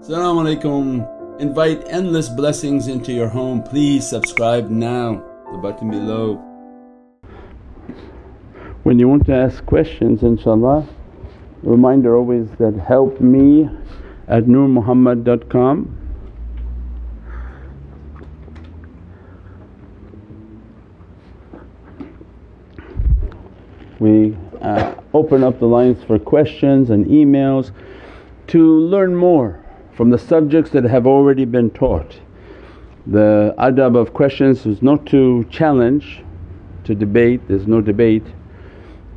Assalamu alaikum. Invite endless blessings into your home. Please subscribe now, the button below. When you want to ask questions inshaAllah, reminder always that help me at nurmuhammad.com we uh, open up the lines for questions and emails to learn more from the subjects that have already been taught. The adab of questions is not to challenge, to debate, there's no debate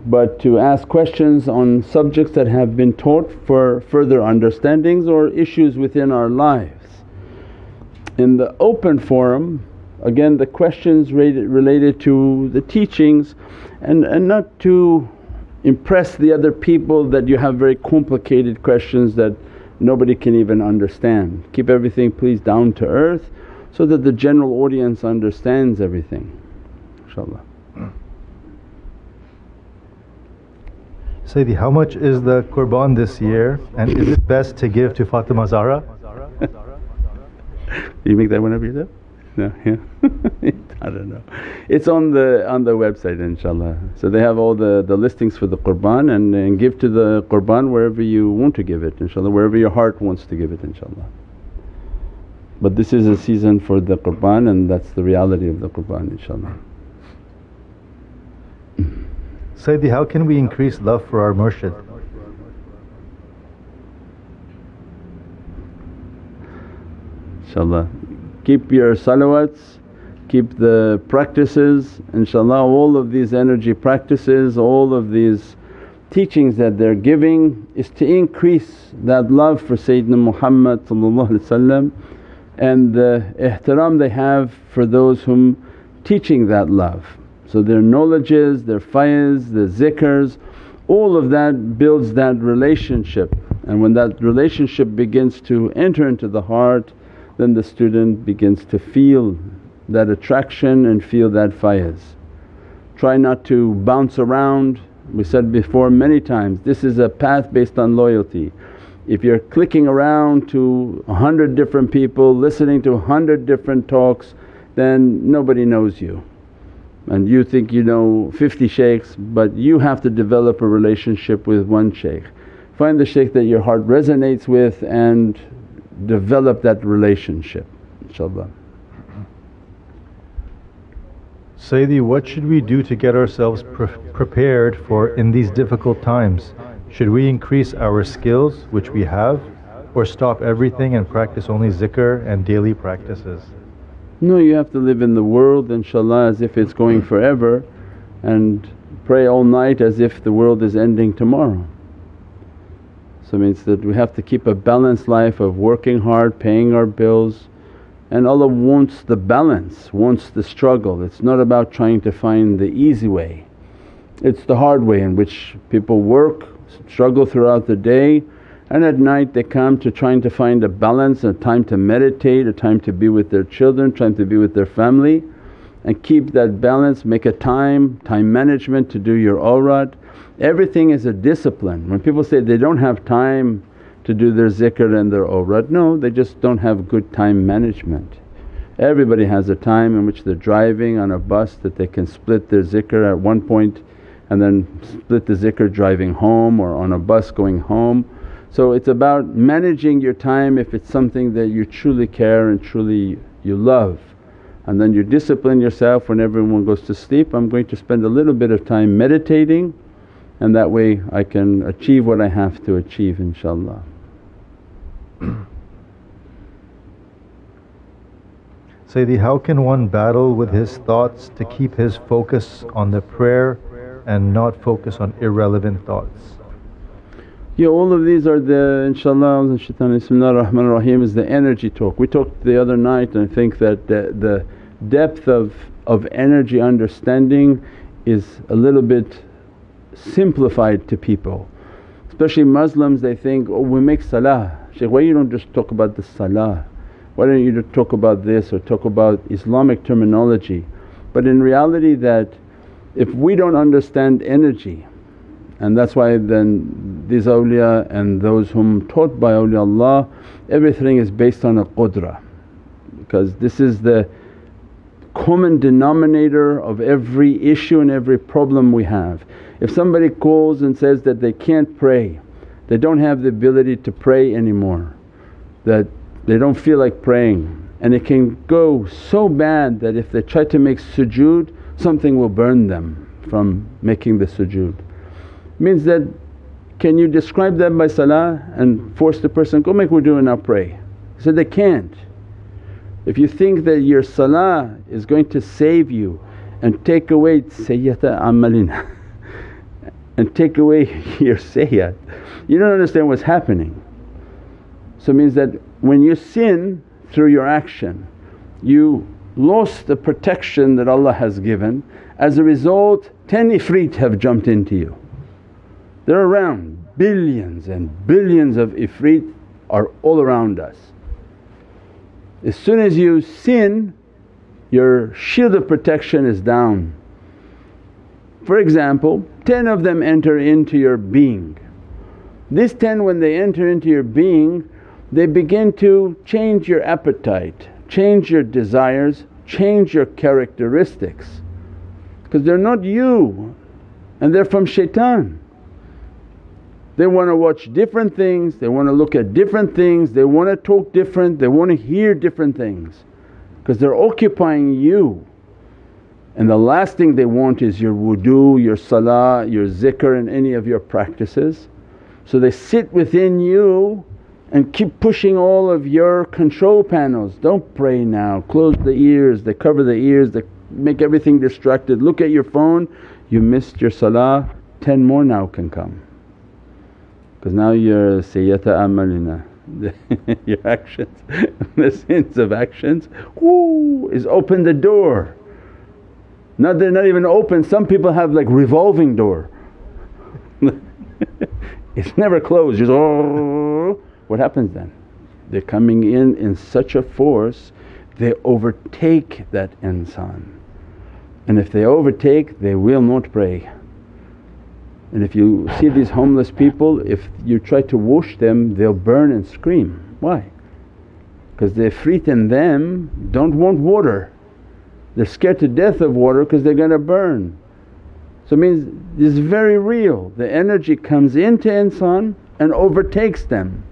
but to ask questions on subjects that have been taught for further understandings or issues within our lives. In the open forum again the questions related to the teachings and, and not to impress the other people that you have very complicated questions that nobody can even understand. Keep everything please down to earth so that the general audience understands everything inshaAllah. Sayyidi, how much is the qurban this year and is it best to give to Fatima Zahra? you make that one up yourself? No, yeah. I don't know. It's on the on the website inshaAllah. So they have all the, the listings for the qurban and, and give to the qurban wherever you want to give it inshaAllah, wherever your heart wants to give it inshaAllah. But this is a season for the qurban and that's the reality of the qurban inshaAllah. Sayyidi, how can we increase love for our murshid? InshaAllah. Keep your salawats, keep the practices inshaAllah all of these energy practices, all of these teachings that they're giving is to increase that love for Sayyidina Muhammad and the ihtiram they have for those whom teaching that love. So their knowledges, their faiz, their zikrs, all of that builds that relationship and when that relationship begins to enter into the heart then the student begins to feel that attraction and feel that faiz. Try not to bounce around, we said before many times this is a path based on loyalty. If you're clicking around to a hundred different people, listening to a hundred different talks then nobody knows you and you think you know 50 shaykhs but you have to develop a relationship with one shaykh. Find the shaykh that your heart resonates with and develop that relationship inshaAllah. Sayyidi, what should we do to get ourselves pre prepared for in these difficult times? Should we increase our skills which we have or stop everything and practice only zikr and daily practices? No, you have to live in the world inshaAllah as if it's going forever and pray all night as if the world is ending tomorrow. So means that we have to keep a balanced life of working hard, paying our bills. And Allah wants the balance, wants the struggle. It's not about trying to find the easy way, it's the hard way in which people work, struggle throughout the day. And at night they come to trying to find a balance, a time to meditate, a time to be with their children, time to be with their family and keep that balance, make a time, time management to do your awrad. Everything is a discipline. When people say they don't have time to do their zikr and their awrad, no they just don't have good time management. Everybody has a time in which they're driving on a bus that they can split their zikr at one point and then split the zikr driving home or on a bus going home so it's about managing your time if it's something that you truly care and truly you love and then you discipline yourself when everyone goes to sleep, I'm going to spend a little bit of time meditating and that way I can achieve what I have to achieve inshaAllah. Sayyidi, how can one battle with his thoughts to keep his focus on the prayer and not focus on irrelevant thoughts? Yeah, all of these are the inshaAllah shaitan Bismillah Rahman Rahim is the energy talk. We talked the other night and I think that the, the depth of, of energy understanding is a little bit simplified to people. Especially Muslims they think, oh we make salah, Shaykh why you don't just talk about the salah? Why don't you talk about this or talk about Islamic terminology? But in reality that if we don't understand energy And that's why then these awliya and those whom taught by awliyaullah everything is based on a qudra because this is the common denominator of every issue and every problem we have. If somebody calls and says that they can't pray, they don't have the ability to pray anymore, that they don't feel like praying and it can go so bad that if they try to make sujood something will burn them from making the sujood. Means that can you describe that by salah and force the person, go make wudu and now pray? He said, they can't. If you think that your salah is going to save you and take away sayyata amalina and take away your sayyat, you don't understand what's happening. So it means that when you sin through your action you lost the protection that Allah has given. As a result 10 ifrit have jumped into you. They're around billions and billions of ifrit are all around us. As soon as you sin your shield of protection is down. For example 10 of them enter into your being. These 10 when they enter into your being they begin to change your appetite, change your desires, change your characteristics because they're not you and they're from shaitan. They want to watch different things, they want to look at different things, they want to talk different, they want to hear different things because they're occupying you. And the last thing they want is your wudu, your salah, your zikr and any of your practices. So they sit within you and keep pushing all of your control panels. Don't pray now, close the ears, they cover the ears, they make everything distracted. Look at your phone, you missed your salah, 10 more now can come. Because now your sayyata amalina, your actions, the sins of actions, whoo is open the door. Not they're not even open, some people have like revolving door. it's never closed, just oh what happens then? They're coming in in such a force they overtake that insan and if they overtake they will not pray. And if you see these homeless people if you try to wash them they'll burn and scream. Why? Because the ifrit in them don't want water. They're scared to death of water because they're gonna burn. So it means this is very real. The energy comes into insan and overtakes them.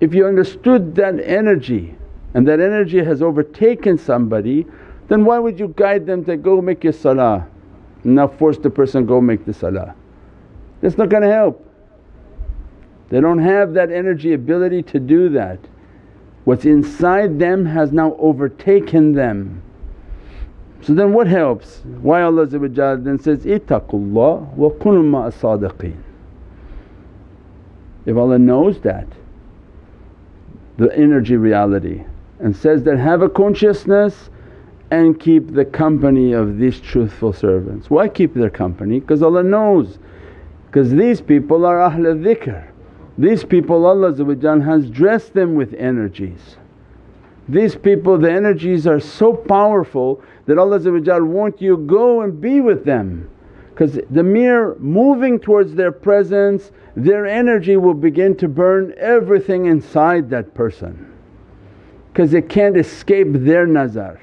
If you understood that energy and that energy has overtaken somebody then why would you guide them to go make your salah now force the person go make the salah. That's not going to help. They don't have that energy ability to do that. What's inside them has now overtaken them. So then what helps? Why Allah then says, Ittaqullah wa kunu ma'a. If Allah knows that the energy reality and says that, have a consciousness and keep the company of these truthful servants. Why keep their company? Because Allah knows because these people are Ahl dhikr. These people Allah has dressed them with energies. These people the energies are so powerful that Allah want you go and be with them because the mere moving towards their presence their energy will begin to burn everything inside that person because it can't escape their nazar.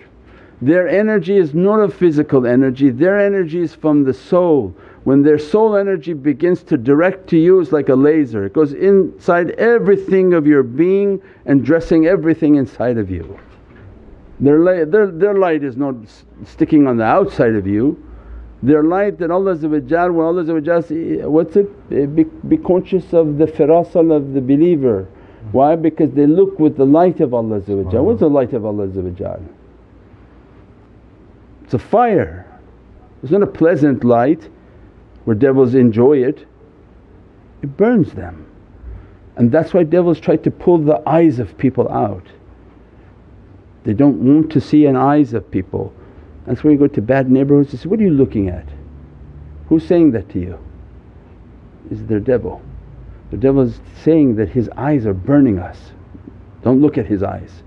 Their energy is not a physical energy, their energy is from the soul. When their soul energy begins to direct to you it's like a laser, it goes inside everything of your being and dressing everything inside of you. Their light, their, their light is not sticking on the outside of you their light that Allah when Allah what's it? Eh, be, be conscious of the firasat of the believer. Why? Because they look with the light of Allah What's the light of Allah It's a fire. It's not a pleasant light where devils enjoy it, it burns them. And that's why devils try to pull the eyes of people out. They don't want to see an eyes of people that's why you go to bad neighborhoods and say, what are you looking at? Who's saying that to you? Is their devil. The devil is saying that his eyes are burning us, don't look at his eyes.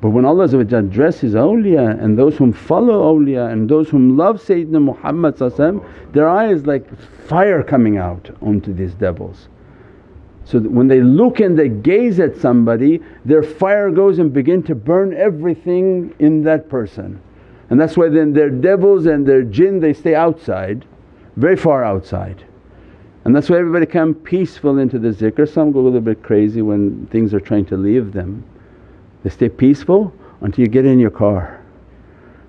But when Allah addresses awliya and those whom follow awliya and those whom love Sayyidina Muhammad their eyes like fire coming out onto these devils. So when they look and they gaze at somebody their fire goes and begin to burn everything in that person. And that's why then their devils and their jinn they stay outside, very far outside. And that's why everybody come peaceful into the zikr, some go a little bit crazy when things are trying to leave them. They stay peaceful until you get in your car.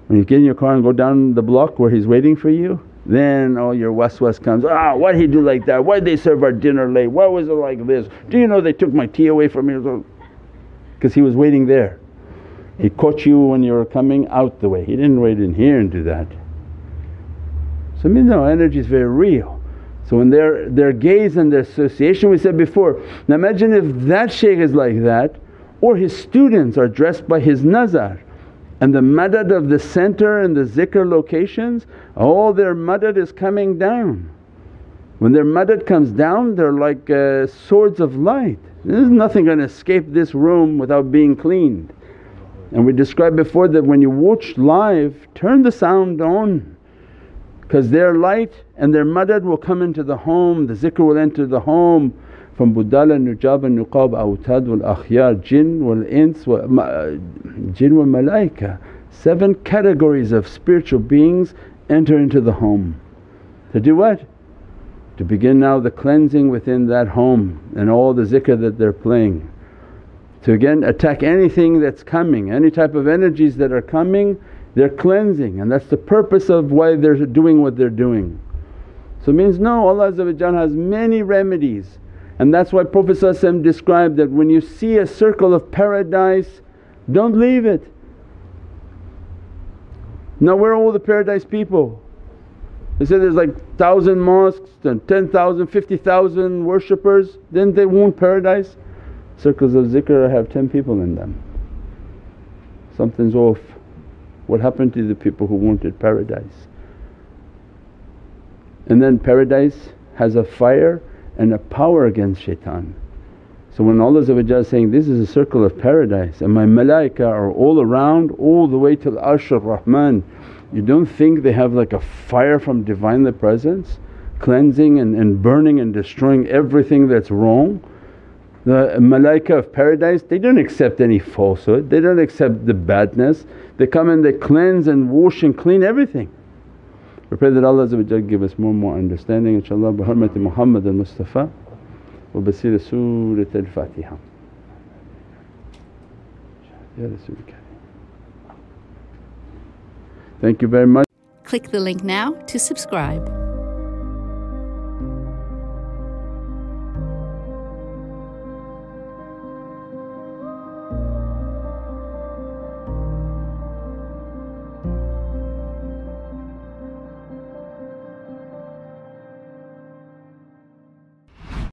When you get in your car and go down the block where he's waiting for you, then all your waswas comes, ah why'd he do like that, why'd they serve our dinner late, why was it like this, do you know they took my tea away from me? Because he was waiting there. He caught you when you were coming out the way, he didn't wait in here and do that. So I mean no energy is very real. So when their, their gaze and their association we said before, now imagine if that shaykh is like that or his students are dressed by his nazar and the madad of the center and the zikr locations all their madad is coming down. When their madad comes down they're like uh, swords of light. There's nothing going to escape this room without being cleaned. And we described before that when you watch live turn the sound on because their light and their madad will come into the home, the zikr will enter the home from Budala, Nujaba, Nuqab, Awtad wal Akhyar, Jinn wal Ins, Jinn wal Malaika. Seven categories of spiritual beings enter into the home. To do what? To begin now the cleansing within that home and all the zikr that they're playing. To again attack anything that's coming, any type of energies that are coming they're cleansing and that's the purpose of why they're doing what they're doing. So it means no Allah has many remedies and that's why Prophet described that when you see a circle of paradise don't leave it. Now where are all the paradise people? They say there's like thousand mosques and 10,000, 50,000 worshippers then they want paradise. Circles of zikr have 10 people in them. Something's off. What happened to the people who wanted paradise? And then paradise has a fire and a power against shaitan. So when Allah is saying, this is a circle of paradise and my malaika are all around all the way till Arsh ar-Rahman, you don't think they have like a fire from Divinely Presence cleansing and, and burning and destroying everything that's wrong? The malaika of paradise they don't accept any falsehood, they don't accept the badness, they come and they cleanse and wash and clean everything. We pray that Allah give us more and more understanding inshaAllah bi hurmati Muhammad al Mustafa wa basira Surat al Fatiha. Thank you very much. Click the link now to subscribe.